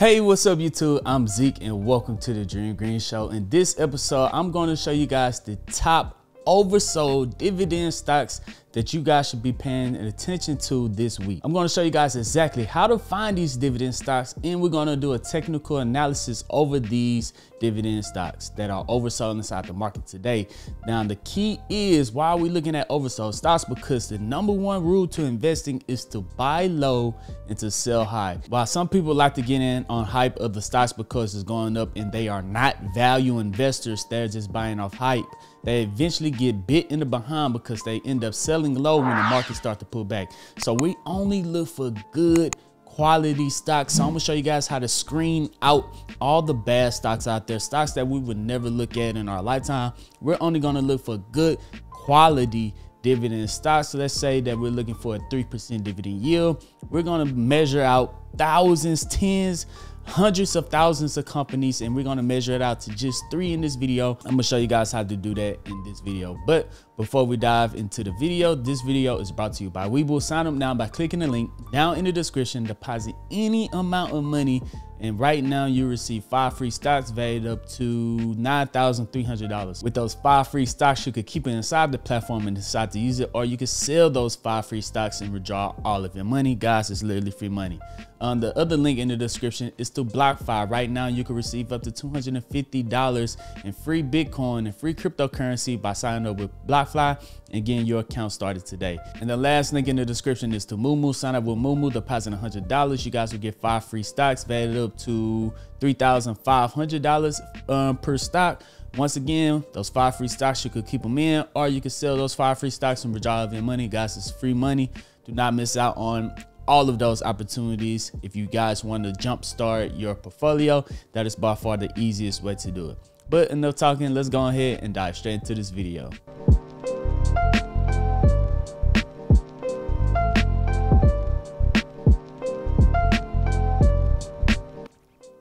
Hey, what's up YouTube? I'm Zeke and welcome to the Dream Green Show. In this episode, I'm going to show you guys the top oversold dividend stocks that you guys should be paying attention to this week. I'm going to show you guys exactly how to find these dividend stocks and we're going to do a technical analysis over these dividend stocks that are oversold inside the market today. Now, the key is why are we looking at oversold stocks? Because the number one rule to investing is to buy low and to sell high. While some people like to get in on hype of the stocks because it's going up and they are not value investors, they're just buying off hype they eventually get bit in the behind because they end up selling low when the market start to pull back. So we only look for good quality stocks. So I'm gonna show you guys how to screen out all the bad stocks out there, stocks that we would never look at in our lifetime. We're only gonna look for good quality dividend stocks. So let's say that we're looking for a 3% dividend yield. We're gonna measure out thousands, tens, hundreds of thousands of companies and we're to measure it out to just three in this video. I'm to show you guys how to do that in this video. But before we dive into the video, this video is brought to you by Webull. Sign up now by clicking the link down in the description. Deposit any amount of money and right now you receive five free stocks valued up to $9,300. With those five free stocks, you could keep it inside the platform and decide to use it, or you could sell those five free stocks and withdraw all of your money. Guys, it's literally free money. Um, the other link in the description is to BlockFi. Right now, you can receive up to $250 in free Bitcoin and free cryptocurrency by signing up with BlockFi and getting your account started today. And the last link in the description is to Moomoo. Sign up with Moomoo, deposit $100. You guys will get five free stocks valued up to $3,500 um, per stock. Once again, those five free stocks, you could keep them in or you could sell those five free stocks and withdraw your money. Guys, it's free money. Do not miss out on all of those opportunities. If you guys want to jumpstart your portfolio, that is by far the easiest way to do it. But enough talking, let's go ahead and dive straight into this video.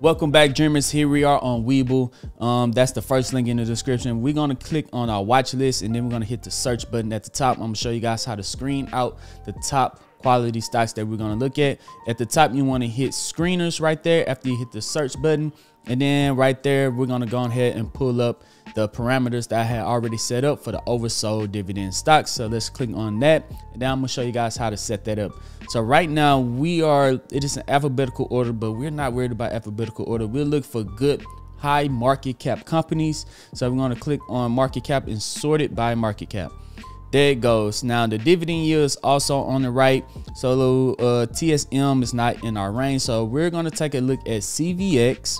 Welcome back, Dreamers. Here we are on Webull. Um, that's the first link in the description. We're to click on our watch list and then we're to hit the search button at the top. I'm to show you guys how to screen out the top quality stocks that we're going to look at. At the top, you want to hit screeners right there after you hit the search button. And then right there, we're going to go ahead and pull up the parameters that I had already set up for the oversold dividend stocks. So let's click on that. And then I'm going to show you guys how to set that up. So right now we are, it is an alphabetical order, but we're not worried about alphabetical order. We'll look for good high market cap companies. So we're going to click on market cap and sort it by market cap. There it goes. Now the dividend yield is also on the right. So uh, TSM is not in our range. So we're going to take a look at CVX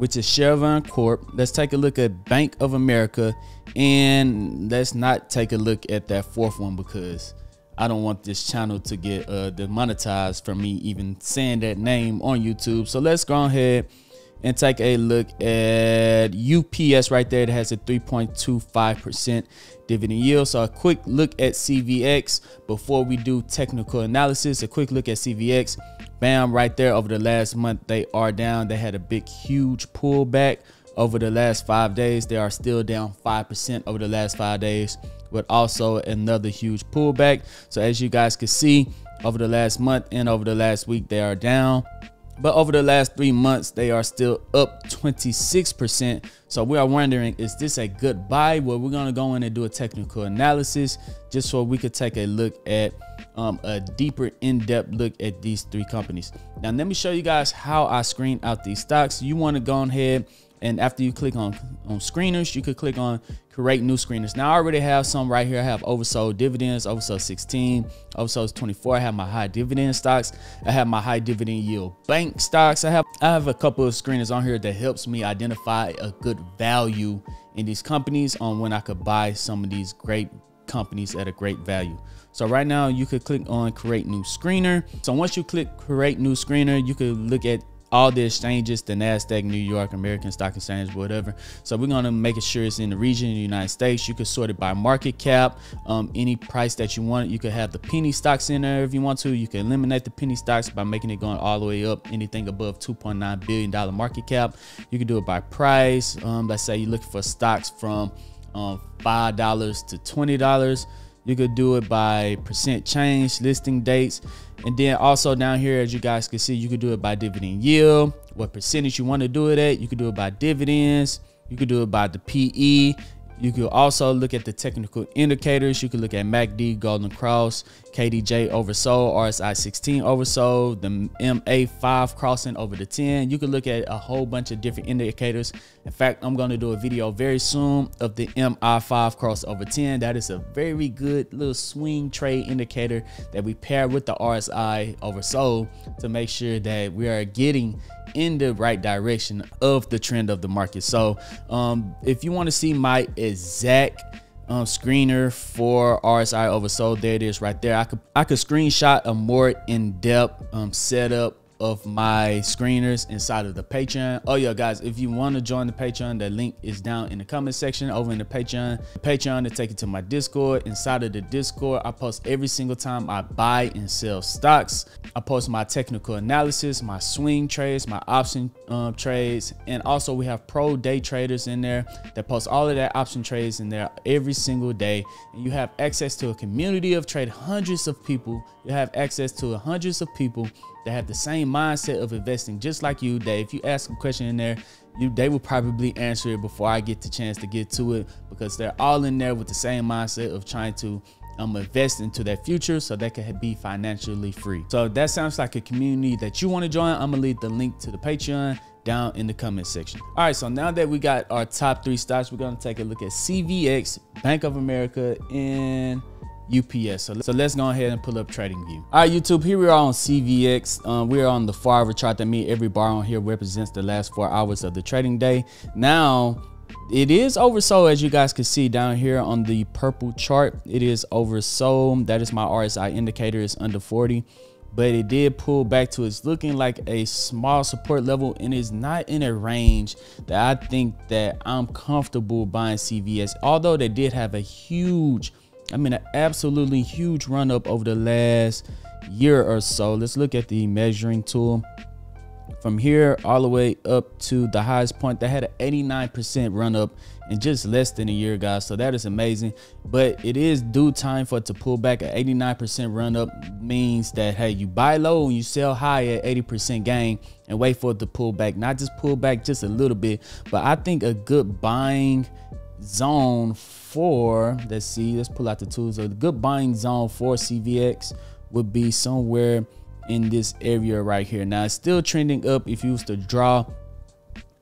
which is Chevron Corp. Let's take a look at Bank of America. And let's not take a look at that fourth one because I don't want this channel to get uh, demonetized for me even saying that name on YouTube. So let's go ahead and take a look at UPS right there. It has a 3.25% dividend yield. So a quick look at CVX before we do technical analysis. A quick look at CVX. Bam, right there over the last month, they are down. They had a big, huge pullback over the last five days. They are still down 5% over the last five days, but also another huge pullback. So as you guys can see, over the last month and over the last week, they are down. But over the last three months, they are still up 26%. So we are wondering, is this a good buy? Well, we're gonna go in and do a technical analysis just so we could take a look at um, a deeper in-depth look at these three companies. Now, let me show you guys how I screen out these stocks. You wanna go ahead and after you click on, on screeners, you could click on create new screeners. Now I already have some right here. I have oversold dividends, oversold 16, oversold 24. I have my high dividend stocks. I have my high dividend yield bank stocks. I have I have a couple of screeners on here that helps me identify a good value in these companies on when I could buy some of these great companies at a great value. So right now you could click on create new screener. So once you click create new screener, you could look at all the exchanges, the NASDAQ, New York, American Stock Exchange, whatever. So we're going to make sure it's in the region in the United States. You can sort it by market cap, um, any price that you want. You could have the penny stocks in there if you want to. You can eliminate the penny stocks by making it going all the way up, anything above $2.9 billion market cap. You can do it by price. Um, let's say you're looking for stocks from um, $5 to $20 You could do it by percent change, listing dates, and then also down here, as you guys can see, you could do it by dividend yield, what percentage you want to do it at. You could do it by dividends. You could do it by the PE you could also look at the technical indicators. You could look at MACD, Golden Cross, KDJ oversold, RSI 16 oversold, the MA5 crossing over the 10. You could look at a whole bunch of different indicators. In fact, I'm going to do a video very soon of the MI5 cross over 10. That is a very good little swing trade indicator that we pair with the RSI oversold to make sure that we are getting in the right direction of the trend of the market. So um, if you want to see my exact um, screener for RSI oversold, there it is right there. I could I could screenshot a more in-depth um, setup of my screeners inside of the Patreon. Oh yeah, guys, if you want to join the Patreon, the link is down in the comment section over in the Patreon. Patreon to take you to my Discord. Inside of the Discord, I post every single time I buy and sell stocks. I post my technical analysis, my swing trades, my option um, trades, and also we have pro day traders in there that post all of that option trades in there every single day. And you have access to a community of trade, hundreds of people. You have access to hundreds of people that have the same mindset of investing just like you that if you ask a question in there you they will probably answer it before i get the chance to get to it because they're all in there with the same mindset of trying to um, invest into their future so they can be financially free. So that sounds like a community that you want to join. I'm gonna leave the link to the patreon down in the comment section. All right so now that we got our top three stocks we're going to take a look at cvx bank of america and UPS. So, so let's go ahead and pull up TradingView. All right, YouTube, here we are on CVX. Um, we're on the four hour chart that means every bar on here represents the last four hours of the trading day. Now, it is oversold as you guys can see down here on the purple chart. It is oversold. That is my RSI indicator is under 40 but it did pull back to it's looking like a small support level and it's not in a range that I think that I'm comfortable buying CVS although they did have a huge I mean, an absolutely huge run up over the last year or so. Let's look at the measuring tool. From here all the way up to the highest point, that had an 89% run up in just less than a year, guys. So that is amazing. But it is due time for it to pull back. An 89% run up means that, hey, you buy low and you sell high at 80% gain and wait for it to pull back. Not just pull back just a little bit, but I think a good buying zone for let's see let's pull out the tools. So the good buying zone for cvx would be somewhere in this area right here. Now it's still trending up. If you was to draw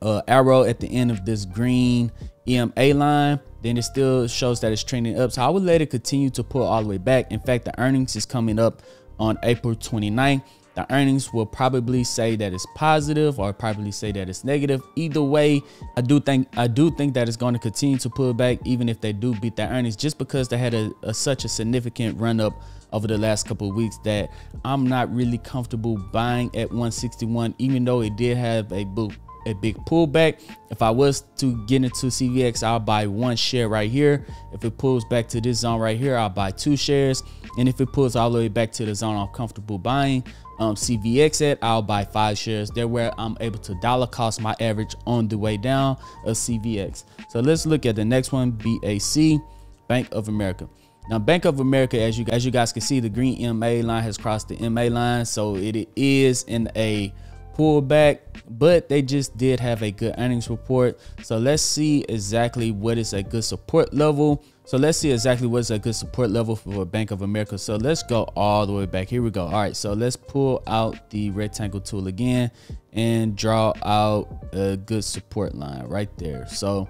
a arrow at the end of this green ema line then it still shows that it's trending up. So i would let it continue to pull all the way back. In fact the earnings is coming up on april 29th the earnings will probably say that it's positive or probably say that it's negative. Either way, I do think I do think that it's going to continue to pull back even if they do beat their earnings just because they had a, a such a significant run up over the last couple of weeks that I'm not really comfortable buying at 161 even though it did have a boot a big pullback. If I was to get into CVX, I'll buy one share right here. If it pulls back to this zone right here, I'll buy two shares. And if it pulls all the way back to the zone I'm comfortable buying, um, CVX at, I'll buy five shares. There where I'm able to dollar cost my average on the way down of CVX. So let's look at the next one, BAC, Bank of America. Now, Bank of America, as you as you guys can see, the green MA line has crossed the MA line, so it is in a pullback, but they just did have a good earnings report. So let's see exactly what is a good support level. So let's see exactly what's a good support level for Bank of America. So let's go all the way back. Here we go. All right, so let's pull out the rectangle tool again and draw out a good support line right there. So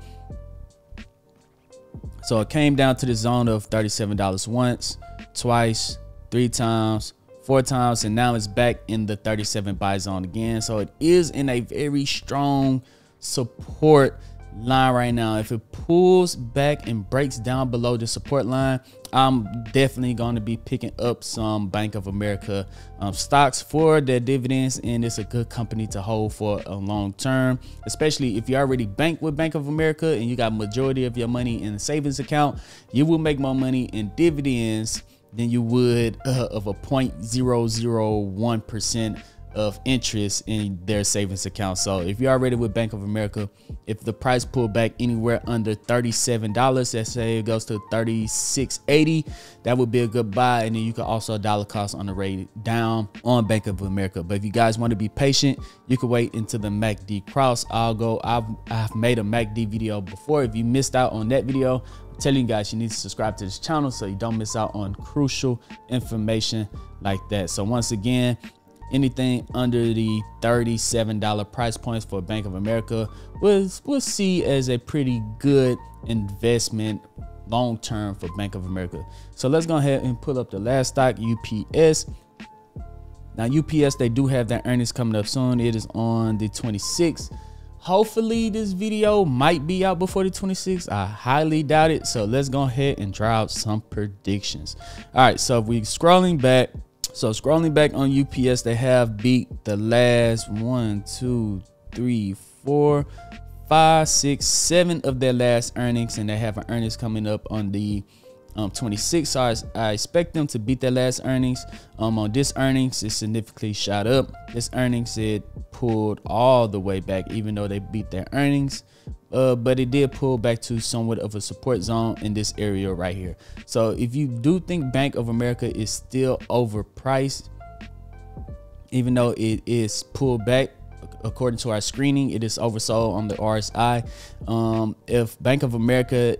so it came down to the zone of $37 once, twice, three times, four times, and now it's back in the 37 buy zone again. So it is in a very strong support line right now. If it pulls back and breaks down below the support line, I'm definitely going to be picking up some Bank of America um, stocks for their dividends, and it's a good company to hold for a long term, especially if you already bank with Bank of America and you got majority of your money in a savings account. You will make more money in dividends than you would uh, of a 0.001% of interest in their savings account. So if you're already with Bank of America, if the price pull back anywhere under $37, let's say it goes to 36.80, that would be a good buy. And then you can also dollar cost on the rate down on Bank of America. But if you guys want to be patient, you can wait until the MACD cross. I'll go, I've, I've made a MACD video before. If you missed out on that video, I'm telling you guys you need to subscribe to this channel so you don't miss out on crucial information like that. So once again, anything under the $37 price points for Bank of America was we'll see as a pretty good investment long term for Bank of America. So let's go ahead and pull up the last stock, UPS. Now UPS, they do have their earnings coming up soon. It is on the 26th. Hopefully this video might be out before the 26th. I highly doubt it. So let's go ahead and try out some predictions. All right, so if we scrolling back, so scrolling back on UPS, they have beat the last one, two, three, four, five, six, seven of their last earnings, and they have an earnings coming up on the um, 26. So I, I, expect them to beat their last earnings. Um, on this earnings, it significantly shot up. This earnings it pulled all the way back, even though they beat their earnings uh, but it did pull back to somewhat of a support zone in this area right here. So if you do think Bank of America is still overpriced, even though it is pulled back, according to our screening, it is oversold on the RSI. Um, if Bank of America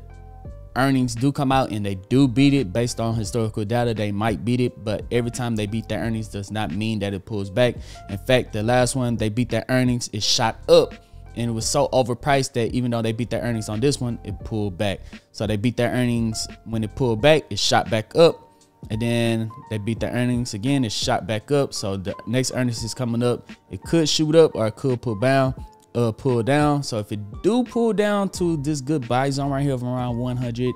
earnings do come out and they do beat it based on historical data, they might beat it, but every time they beat their earnings does not mean that it pulls back. In fact, the last one they beat their earnings, it shot up and it was so overpriced that even though they beat their earnings on this one, it pulled back. So they beat their earnings when it pulled back, it shot back up. And then they beat their earnings again, it shot back up. So the next earnings is coming up. It could shoot up or it could pull down, uh, pull down. So if it do pull down to this good buy zone right here of around $180,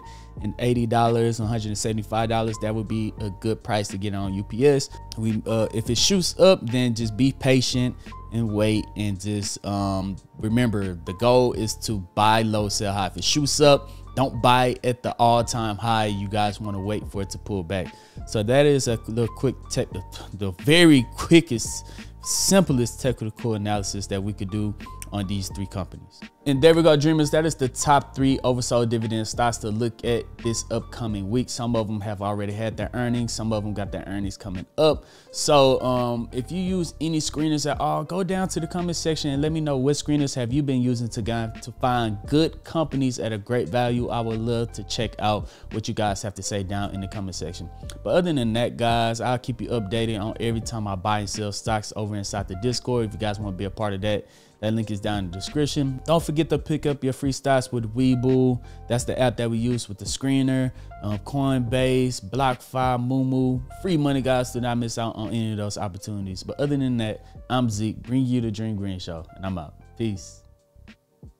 $175, that would be a good price to get on UPS. We uh, if it shoots up, then just be patient and wait and just um, remember the goal is to buy low, sell high. If it shoots up, don't buy at the all-time high. You guys want to wait for it to pull back. So that is a little quick tech, the very quickest, simplest technical analysis that we could do on these three companies. And there we go, dreamers. That is the top three oversold dividend stocks to look at this upcoming week. Some of them have already had their earnings. Some of them got their earnings coming up. So um, if you use any screeners at all, go down to the comment section and let me know what screeners have you been using to, to find good companies at a great value. I would love to check out what you guys have to say down in the comment section. But other than that, guys, I'll keep you updated on every time I buy and sell stocks over inside the Discord. If you guys want to be a part of that, that link is down in the description. Don't forget to pick up your free stocks with Webull. That's the app that we use with the screener. Um, Coinbase, BlockFi, Moomoo. Free money, guys. Do not miss out on any of those opportunities. But other than that, I'm Zeke. Bring you the Dream Green Show. And I'm out. Peace.